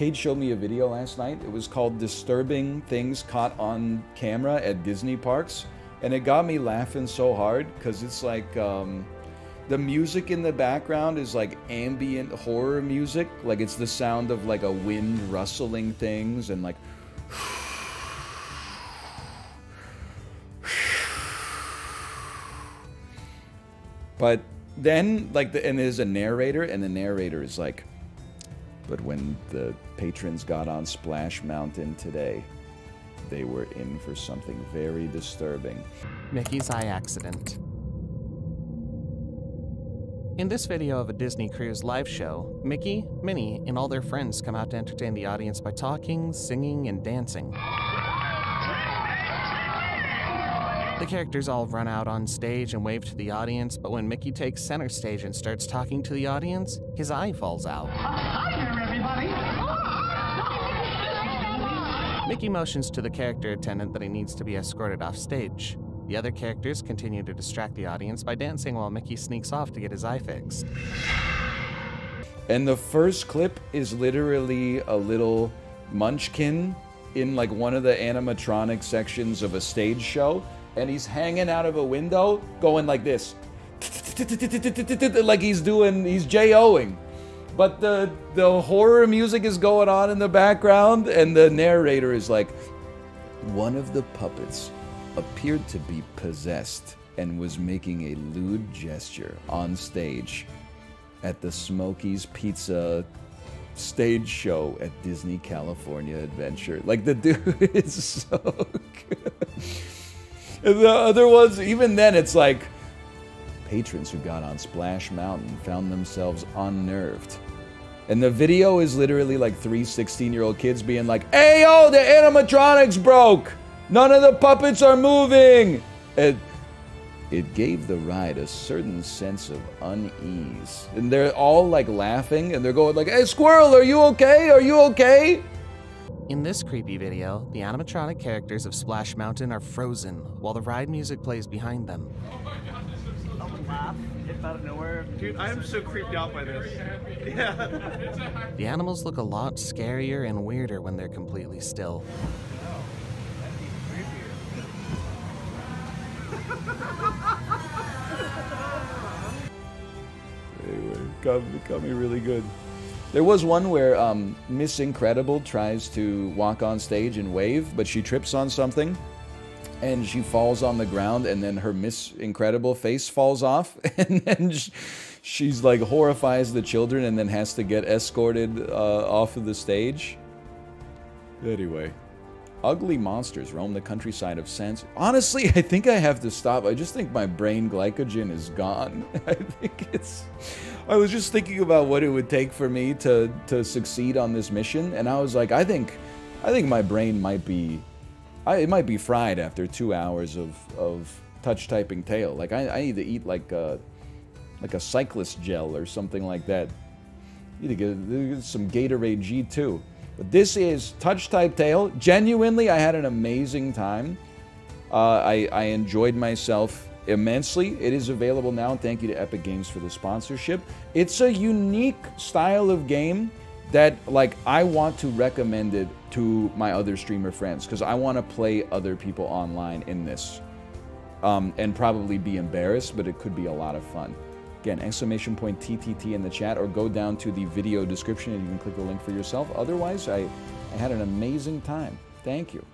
Kate showed me a video last night. It was called Disturbing Things Caught on Camera at Disney Parks. And it got me laughing so hard because it's like um, the music in the background is like ambient horror music. Like it's the sound of like a wind rustling things and like. But then, like, the, and there's a narrator, and the narrator is like, but when the patrons got on Splash Mountain today, they were in for something very disturbing. Mickey's eye accident. In this video of a Disney Cruise live show, Mickey, Minnie, and all their friends come out to entertain the audience by talking, singing, and dancing. The characters all run out on stage and wave to the audience, but when Mickey takes center stage and starts talking to the audience, his eye falls out. Mickey motions to the character attendant that he needs to be escorted off stage. The other characters continue to distract the audience by dancing while Mickey sneaks off to get his eye fixed. And the first clip is literally a little munchkin in like one of the animatronic sections of a stage show. And he's hanging out of a window going like this. Like he's doing, he's J-O-ing. But the, the horror music is going on in the background and the narrator is like, one of the puppets appeared to be possessed and was making a lewd gesture on stage at the Smokies Pizza stage show at Disney California Adventure. Like the dude is so good. And the other ones, even then, it's like patrons who got on Splash Mountain found themselves unnerved. And the video is literally like three 16 year old kids being like, Hey yo, the animatronics broke! None of the puppets are moving! And it gave the ride a certain sense of unease. And they're all like laughing and they're going like, Hey Squirrel, are you okay? Are you okay? In this creepy video, the animatronic characters of Splash Mountain are frozen while the ride music plays behind them. Oh Someone laugh out of nowhere. Dude, I am so creeped out by this. Yeah. The animals look a lot scarier and weirder when they're completely still. Anyway, got, got me really good. There was one where um, Miss Incredible tries to walk on stage and wave, but she trips on something and she falls on the ground, and then her Miss Incredible face falls off, and then sh- she's like horrifies the children and then has to get escorted uh, off of the stage. Anyway. Ugly monsters roam the countryside of Sans. Honestly, I think I have to stop. I just think my brain glycogen is gone. I think it's. I was just thinking about what it would take for me to to succeed on this mission, and I was like, I think, I think my brain might be, I, it might be fried after two hours of of touch typing tail. Like I, I need to eat like a, like a cyclist gel or something like that. Need to get, get some Gatorade G2. But this is Touch Type Tale. Genuinely, I had an amazing time. Uh, I, I enjoyed myself immensely. It is available now, thank you to Epic Games for the sponsorship. It's a unique style of game that, like, I want to recommend it to my other streamer friends because I want to play other people online in this um, and probably be embarrassed, but it could be a lot of fun. Again, exclamation point TTT in the chat or go down to the video description and you can click the link for yourself. Otherwise, I, I had an amazing time. Thank you.